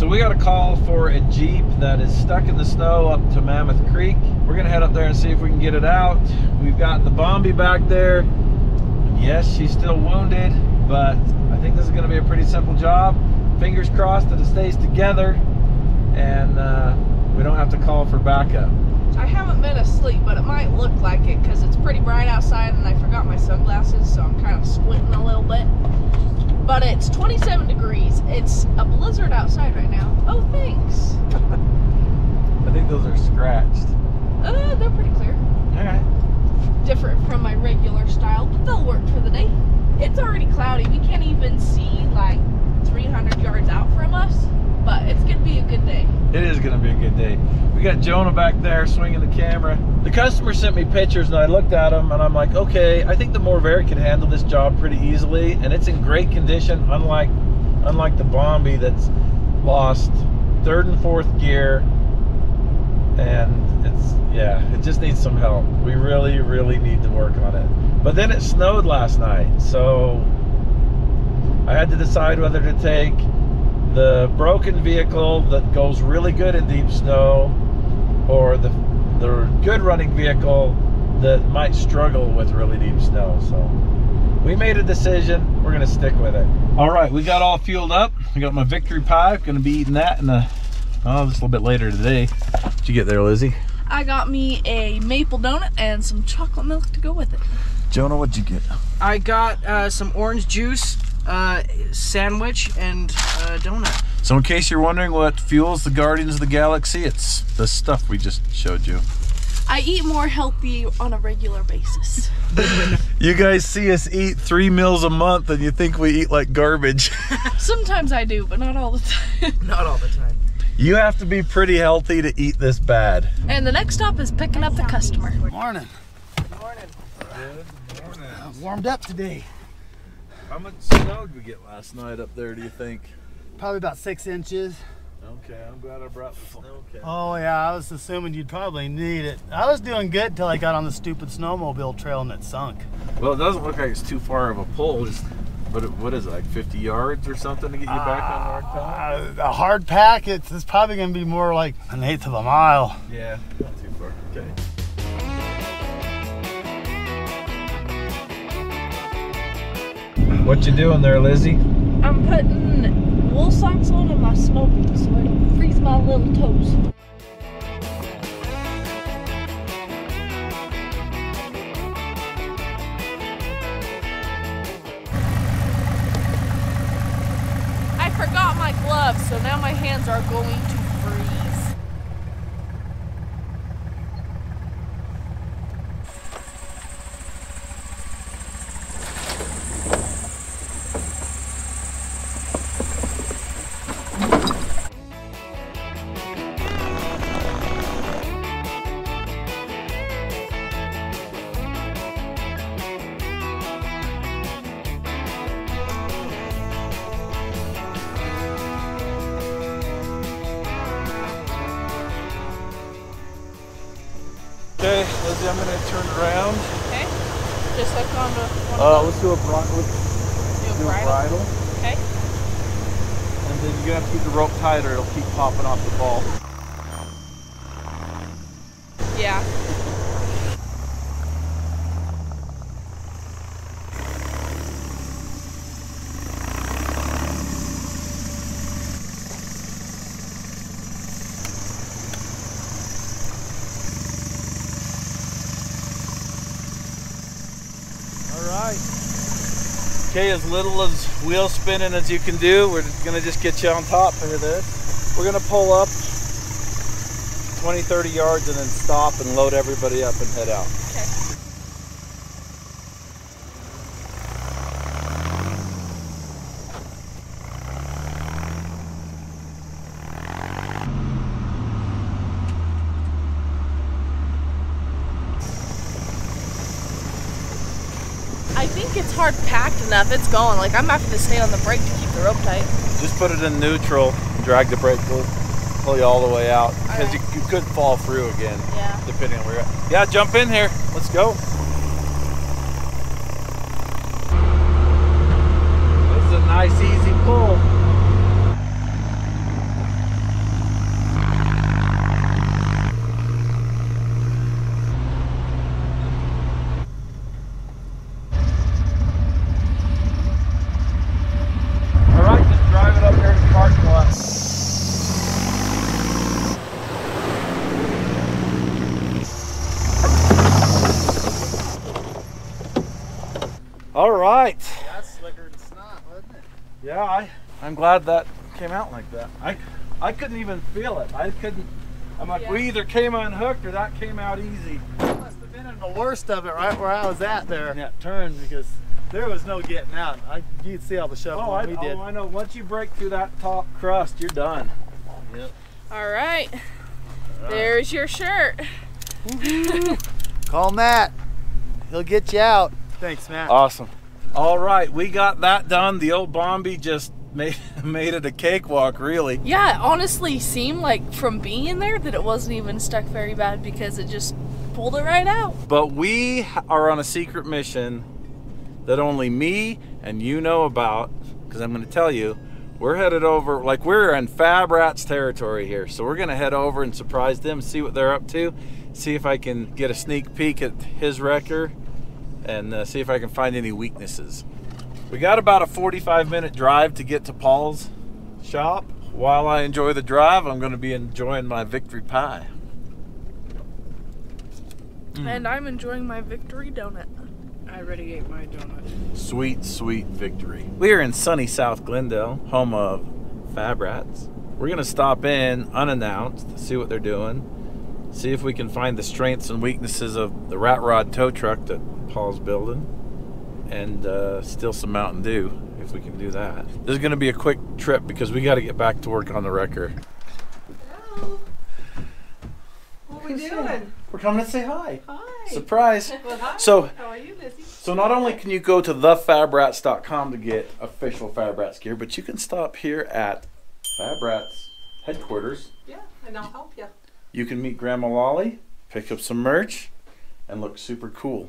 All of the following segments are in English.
So we got a call for a Jeep that is stuck in the snow up to Mammoth Creek. We're gonna head up there and see if we can get it out. We've got the Bombi back there. Yes, she's still wounded, but I think this is gonna be a pretty simple job. Fingers crossed that it stays together and uh, we don't have to call for backup. I haven't been asleep, but it might look like it because it's pretty bright outside and I forgot my sunglasses, so I'm kind of squinting a little bit. But it's 27 degrees. It's a blizzard outside right now. Oh, thanks. I think those are scratched. Uh, they're pretty clear. All right. Different from my regular style, but they'll work for the day. It's already cloudy. We can't even see like 300 yards out from us, but it's gonna be a good day. It is going to be a good day. We got Jonah back there swinging the camera. The customer sent me pictures and I looked at them and I'm like, okay, I think the Morrvair can handle this job pretty easily and it's in great condition, unlike unlike the Bombi that's lost third and fourth gear and it's yeah, it just needs some help. We really, really need to work on it. But then it snowed last night, so I had to decide whether to take the broken vehicle that goes really good in deep snow or the the good running vehicle that might struggle with really deep snow. So we made a decision. We're gonna stick with it. All right we got all fueled up. I got my victory pie. Gonna be eating that in a oh just a little bit later today. What you get there lizzie? I got me a maple donut and some chocolate milk to go with it. jonah what'd you get? I got uh, some orange juice, uh, sandwich, and uh, donut. so in case you're wondering what fuels the guardians of the galaxy it's the stuff we just showed you I eat more healthy on a regular basis. you guys see us eat three meals a month and you think we eat like garbage Sometimes I do, but not all the time. Not all the time. You have to be pretty healthy to eat this bad. and the next stop is picking up the customer. Morning. Good morning. Good morning. Warmed up today. How much snow did we get last night up there, do you think? Probably about six inches. Okay, I'm glad I brought the snow cap. Oh yeah, I was assuming you'd probably need it. I was doing good till I got on the stupid snowmobile trail and it sunk. Well, it doesn't look like it's too far of a pull. Just, what, what is it, like 50 yards or something to get you back on North Town? Uh, a hard pack, it's, it's probably gonna be more like an eighth of a mile. Yeah, not too far. Okay. What you doing there, Lizzie? I'm putting wool socks on in my snow so I don't freeze my little toes. I forgot my gloves, so now my hands are going to gonna have to keep the rope tighter, it'll keep popping off the ball. Yeah. All right. Okay, as little as wheel spinning as you can do, we're gonna just get you on top of this. We're gonna pull up 20, 30 yards and then stop and load everybody up and head out. Okay. I think it's hard packed enough. It's going. Like I'm having to stay on the brake to keep the rope tight. Just put it in neutral, drag the brake, pull, pull you all the way out. Because Alright. you, you could fall through again, Yeah. depending on where you're at. Yeah, jump in here. Let's go. This is a nice, easy pull. Yeah, I, I'm glad that came out like that. I, I couldn't even feel it. I couldn't. I'm like, we either came unhooked or that came out easy. Must have been in the worst of it right where I was at there in that turn because there was no getting out. I, you'd see all the shuffling Oh, I, we did. oh, I know. Once you break through that top crust, you're done. Yep. All right. There's your shirt. Call Matt. He'll get you out. Thanks, Matt. Awesome. All right, we got that done. The old Bombi just made made it a cakewalk, really. Yeah, it honestly seemed like from being in there that it wasn't even stuck very bad because it just pulled it right out. But we are on a secret mission that only me and you know about, because I'm going to tell you. We're headed over, like we're in Fab Rats territory here, so we're going to head over and surprise them, see what they're up to, see if I can get a sneak peek at his wrecker, and uh, see if I can find any weaknesses. We got about a 45 minute drive to get to Paul's shop. While I enjoy the drive, I'm going to be enjoying my victory pie. And I'm enjoying my victory donut. I already ate my donut. Sweet, sweet victory. We are in sunny South Glendale, home of Fab Rats. We're gonna stop in unannounced, see what they're doing, see if we can find the strengths and weaknesses of the Rat Rod tow truck that Paul's building, and uh, steal some Mountain Dew if we can do that. This is gonna be a quick trip because we got to get back to work on the wrecker. What are we doing? We're coming to say hi. Hi. Surprise. Well, hi. So How are you, Lizzie? So not only can you go to thefabrats.com to get official Fabrats gear, but you can stop here at Fabrats headquarters. Yeah, and I'll help you. You can meet Grandma Lolly, pick up some merch, and look super cool.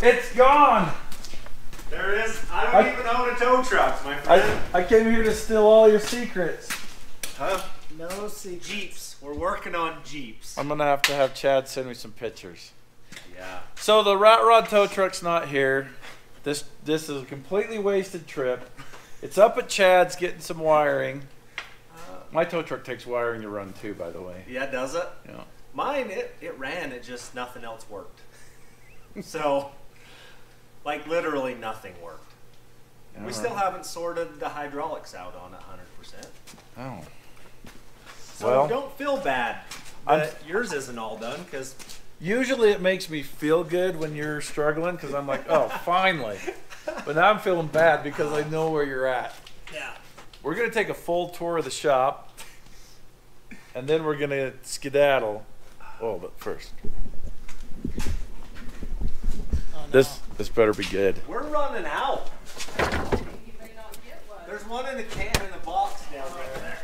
It's gone. There it is. I don't I- even own a tow truck, my I, friend. I came here to steal all your secrets. Huh? No secret. Jeeps. We're working on Jeeps. I'm gonna have to have Chad send me some pictures. Yeah. So the Rat Rod tow truck's not here. This this is a completely wasted trip. It's up at Chad's getting some wiring. Uh, my tow truck takes wiring to run too, by the way. Yeah, does it? Yeah. Mine, it, it ran. It just nothing else worked. so, like literally nothing worked. we Alright. still uh-huh. haven't sorted the hydraulics out on it 100%. Oh. So Well- don't feel bad I'm- that yours isn't all done because Usually it makes me feel good when you're struggling because I'm like, oh, finally. But now I'm feeling bad because I know where you're at. yeah. We're gonna take a full tour of the shop, and then we're gonna skedaddle. Oh, but first, oh, this this better be good. We're running out. There's one in the can in the box down there.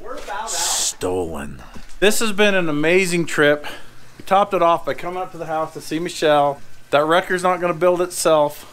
We're about out. Stolen. This has been an amazing trip. We topped it off by coming up to the house to see Michelle. That wrecker's not going to build itself.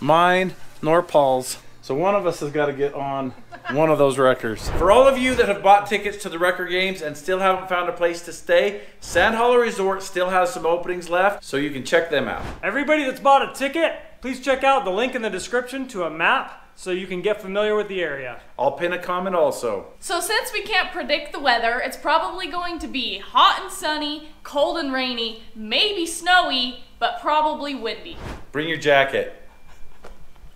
Mine nor Paul's. So one of us has got to get on one of those wreckers. For all of you that have bought tickets to the wrecker games and still haven't found a place to stay, Sand Hollow Resort still has some openings left, so you can check them out. Everybody that's bought a ticket, please check out the link in the description to a map so you can get familiar with the area. I'll pin a comment also. So, since we can't predict the weather, it's probably going to be hot and sunny, cold and rainy, maybe snowy, but probably windy. Bring your jacket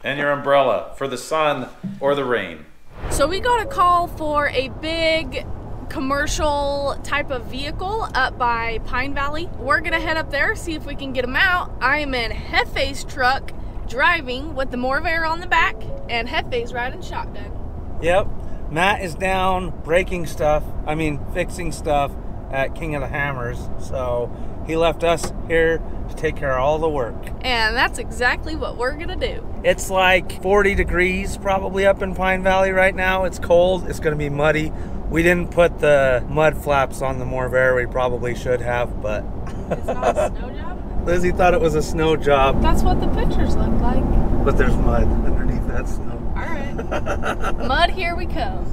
and your umbrella for the sun or the rain. So we got a call for a big commercial type of vehicle up by Pine Valley. We're gonna head up there, see if we can get them out. I am in Hefe's truck driving with the Morrvair on the back and Hefe's riding shotgun. Yep. Matt is down breaking stuff, I mean, fixing stuff at King of the Hammers. So he left us here to take care of all the work. And that's exactly what we're gonna do. It's like 40 degrees probably up in Pine Valley right now. It's cold, it's going to be muddy. We didn't put the mud flaps on the Morrvair, we probably should have, but It's not a snow job. Lizzie thought it was a snow job, That's what the pictures look like. but there's mud underneath that snow. Alright. Mud, here we come.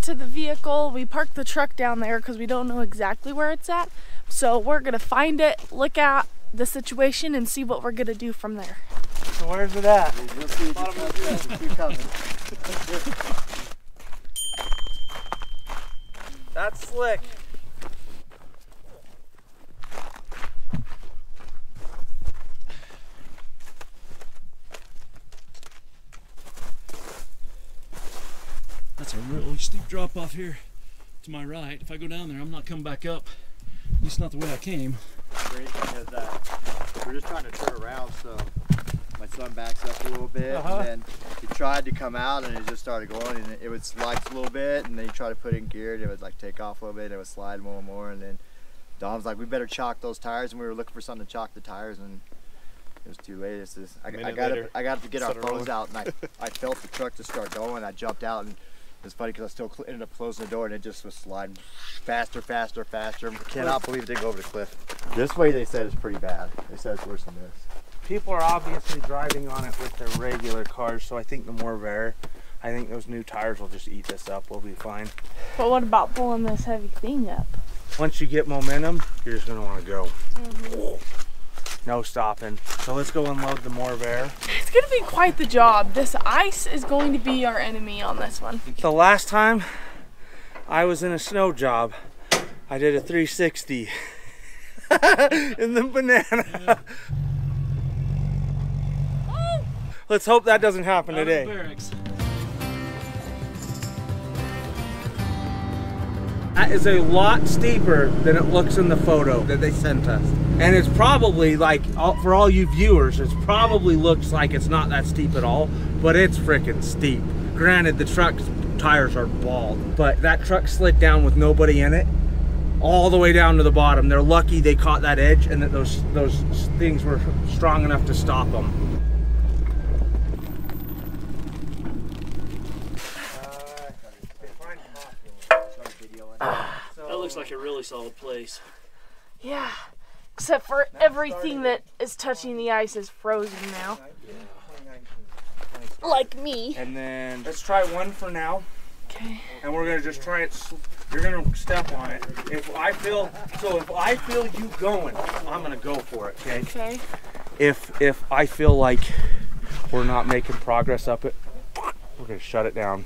Got to the vehicle. We parked the truck down there because we don't know exactly where it's at. So we're gonna find it, look at the situation and see what we're gonna do from there. So where's it at? You'll see it just like that. Keep coming. That's slick. That's a really steep drop off here to my right. If I go down there, I'm not coming back up. At least not the way I came. Great thing is that we're just trying to turn around, so my son backs up a little bit, Uh-huh. and then he tried to come out, and it just started going, and it would slide a little bit, and then he tried to put in gear, and it would like take off a little bit, and it would slide more and more, and then Dom's like, "We better chalk those tires," and we were looking for something to chalk the tires, and it was too late. It's just, I, I got later, to, I got to get our phones rolling. out, and I, I felt the truck just start going. I jumped out, and it was funny because I still ended up closing the door, and it just was sliding faster, faster, faster. Cannot believe it didn't go over the cliff. This way, they said it's pretty bad. They said it's worse than this. People are obviously driving on it with their regular cars, so I think the Morrvair, I think those new tires will just eat this up. We'll be fine. But what about pulling this heavy thing up? Once you get momentum, you're just gonna want to go. Mm-hmm. No stopping. So let's go unload the Morrvair. It's gonna be quite the job. This ice is going to be our enemy on this one. The last time I was in a snow job, I did a 360 in the banana. Oh! Let's hope that doesn't happen Out of today. That is a lot steeper than it looks in the photo that they sent us. And it's probably like, for all you viewers, it probably looks like it's not that steep at all, but it's freaking steep. Granted, the truck's tires are bald, but that truck slid down with nobody in it all the way down to the bottom. They're lucky they caught that edge and that those, those things were strong enough to stop them. That looks like a really solid place. Yeah. Except for everything that is touching the ice is frozen now. Like me. And then let's try one for now. Okay. and we're gonna just try it. You're gonna step on it. If I feel so, if I feel you going, I'm gonna go for it. Okay. Okay. If if I feel like we're not making progress up it, we're gonna shut it down.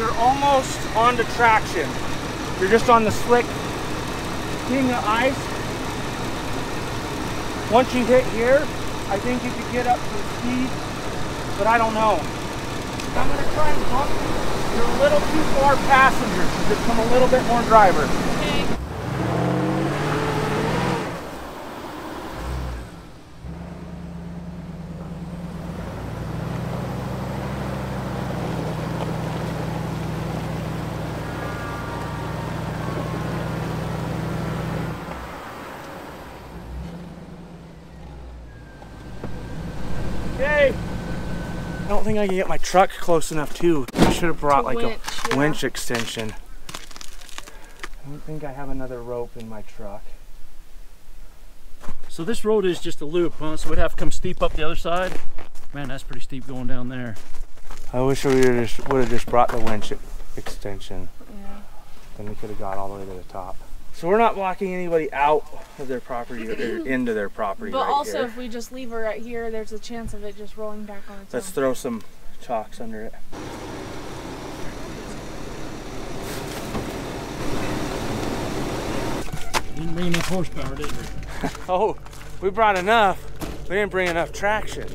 You're almost on the traction. You're just on the slick king of ice. Once you hit here, I think you could get up to speed, but I don't know. I'm gonna try and bump. You're a little too far passenger, so just come a little bit more driver. Okay. I don't think I can get my truck close enough too. I should have brought like Winch, a yeah. winch extension. I don't think I have another rope in my truck. So this road is just a loop, huh? So we'd have to come steep up the other side. Man, that's pretty steep going down there. I wish we would have just, just brought the winch extension. Yeah. Then we could have got all the way to the top. So we're not blocking anybody out of their property or into their property But right also, here. if we just leave her right here, there's a chance of it just rolling back on its Let's own. throw some chalks under it. Didn't bring enough horsepower, did we? Oh, we brought enough. We didn't bring enough traction.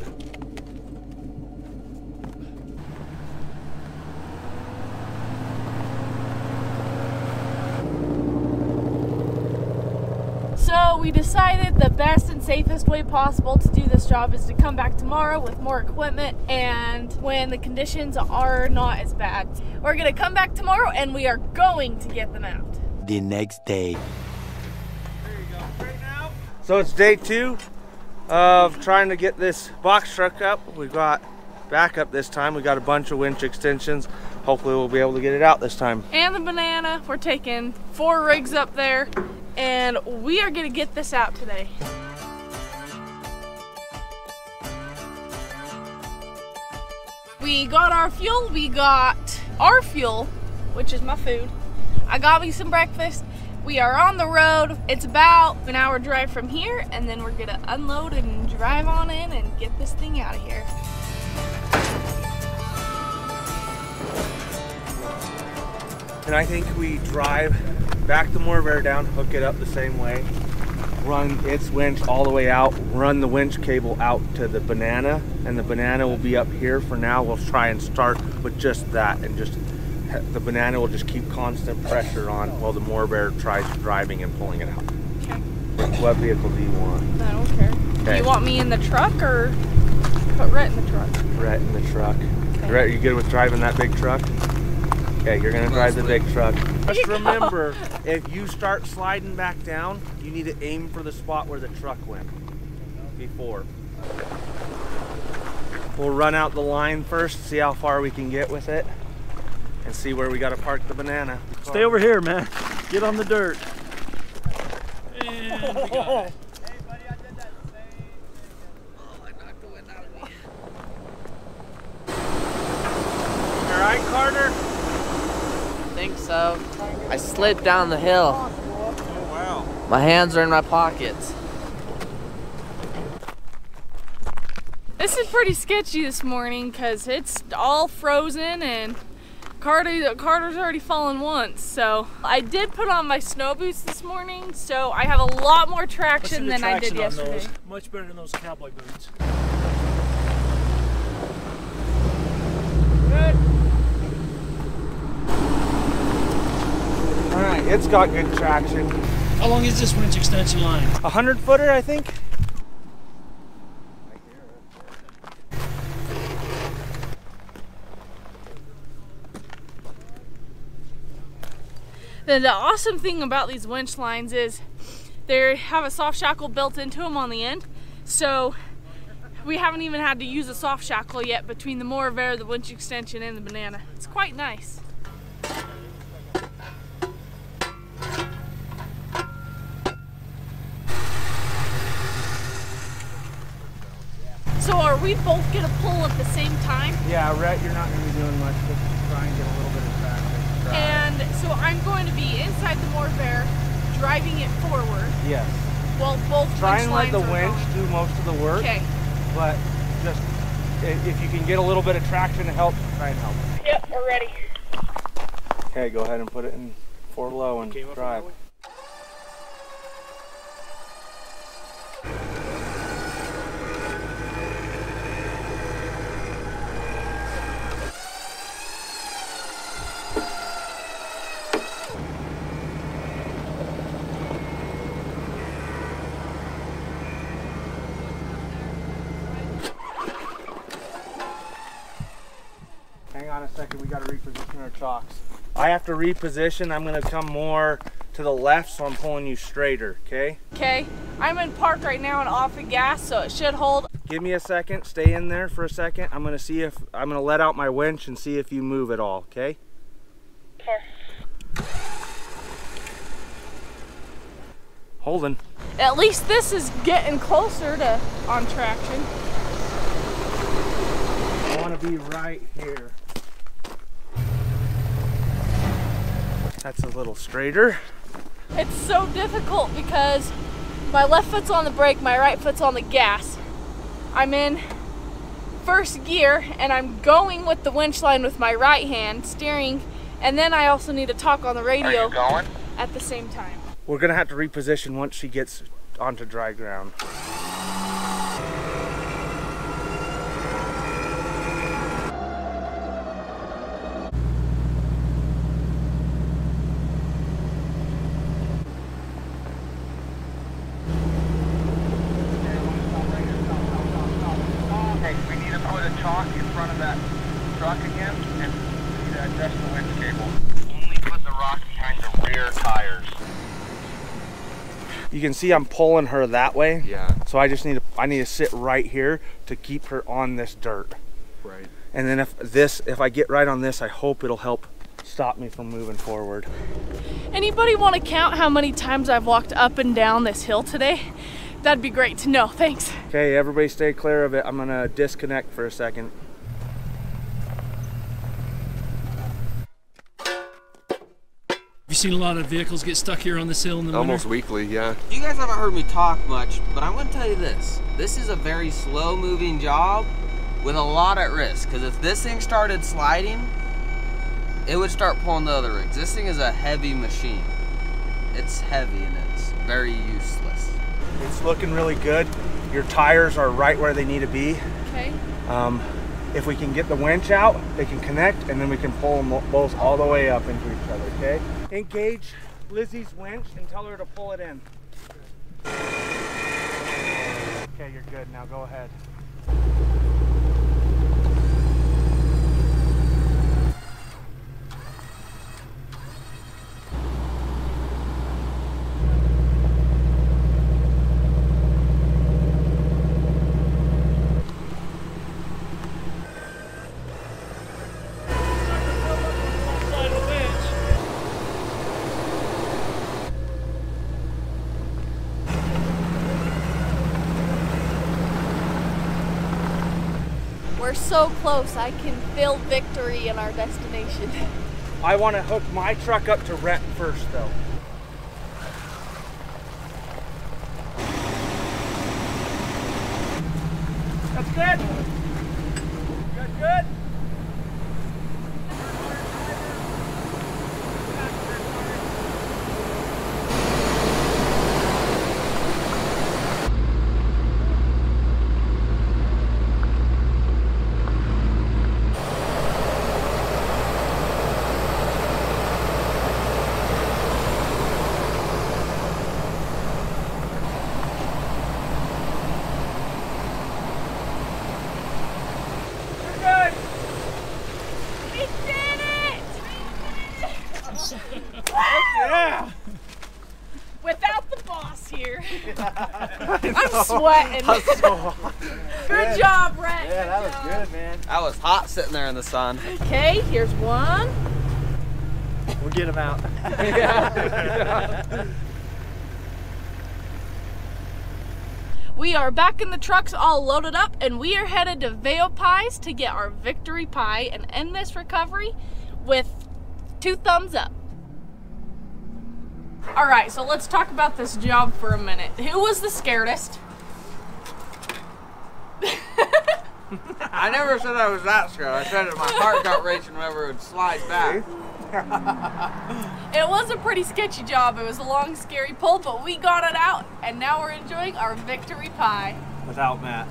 So we decided the best and safest way possible to do this job is to come back tomorrow with more equipment and when the conditions are not as bad. We're gonna come back tomorrow and we are going to get them out. The next day. So it's day two of trying to get this box truck up. We got backup this time. We got a bunch of winch extensions. Hopefully we'll be able to get it out this time. And the banana, we're taking four rigs up there and we are gonna get this out today. We got our fuel, we got our fuel, which is my food. I got me some breakfast. We are on the road. It's about an hour drive from here, and then we're gonna unload and drive on in and get this thing out of here. And I think we drive back to Morrvair down, hook it up the same way, run its winch all the way out, run the winch cable out to the banana, and the banana will be up here for now. We'll try and start with just that and just the banana will just keep constant pressure on while the Morrvair tries driving and pulling it out. Okay. What vehicle do you want? I don't care. Do Okay. you want me in the truck or put Rhett in the truck? Rhett in the truck. Rhett, are you good with driving that big truck? Okay, you're gonna drive the big truck. Just remember, if you start sliding back down, you need to aim for the spot where the truck went before. We'll run out the line first, see how far we can get with it, and see where we gotta park the banana. Stay over here, man. Get on the dirt. And we got it. All right, Carter? Think so. I slid down the hill. Wow. My hands are in my pockets. This is pretty sketchy this morning because it's all frozen and Carter, Carter's already fallen once. So I did put on my snow boots this morning, so I have a lot more Let's see traction than I did yesterday. those. Much better than those cowboy boots. All right, it's got good traction. How long is this winch extension line? A hundred footer, I think. The, the awesome thing about these winch lines is they have a soft shackle built into them on the end. So we haven't even had to use a soft shackle yet between the Morrvair, the winch extension, and the banana. It's quite nice. So are we both get a pull at the same time? Yeah, Rhett, you're not gonna be doing much. Just try and get a little bit of traction. Try. And so I'm going to be inside the Morrvair, driving it forward, yes. while both Try winch and let the winch going. do most of the work. Okay. But just if you can get a little bit of traction to help, try and help. Yep, we're ready. Okay, go ahead and put it in four low and drive. Hang on a second, we gotta reposition our chocks. I have to reposition, I'm gonna come more to the left, so I'm pulling you straighter, okay? Okay, I'm in park right now and off the gas, so it should hold. Give me a second, stay in there for a second. I'm gonna see if, I'm gonna let out my winch and see if you move at all, okay? okay? Holding. At least this is getting closer to on traction. I wanna be right here. That's a little straighter. It's so difficult because my left foot's on the brake, my right foot's on the gas. I'm in first gear and I'm going with the winch line with my right hand steering, and then I also need to talk on the radio going? at the same time. We're gonna have to reposition once she gets onto dry ground. rock again and you need to adjust the winch cable. Only put the rock behind the rear tires. You can see I'm pulling her that way. Yeah. So I just need to I need to sit right here to keep her on this dirt. Right. And then if this if I get right on this, I hope it'll help stop me from moving forward. Anybody want to count how many times I've walked up and down this hill today? That'd be great to know. Thanks. Okay, everybody stay clear of it. I'm gonna disconnect for a second. You seen a lot of vehicles get stuck here on this hill in the Almost winter? weekly, yeah. You guys haven't heard me talk much, but I'm going to tell you this. This is a very slow moving job with a lot at risk. Because if this thing started sliding, it would start pulling the other rigs. This thing is a heavy machine. It's heavy and it's very useless. It's looking really good. Your tires are right where they need to be. Okay. Um, if we can get the winch out, they can connect, and then we can pull them both all the way up into each other, okay? Engage Lizzie's winch and tell her to pull it in. Okay, you're good. Now go ahead. We're so close. I can feel victory in our destination. I want to hook my truck up to Rhett first, though. That's good. Good, good. We did it! Yeah. Without the boss here. I'm sweating. Good job, Rhett. Yeah, that was good, man. I was hot sitting there in the sun. Okay, here's one. We'll get him out. We are back in the trucks all loaded up and we are headed to Veyo Pies to get our victory pie and end this recovery with two thumbs up. All right, so let's talk about this job for a minute. Who was the scaredest? I never said I was that scared. I said that my heart got racing whenever it would slide back. It was a pretty sketchy job. It was a long, scary pull, but we got it out, and now we're enjoying our victory pie Without Matt.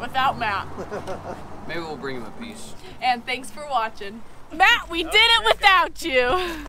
without Matt. Maybe we'll bring him a piece. And thanks for watching. Matt, we did it without you.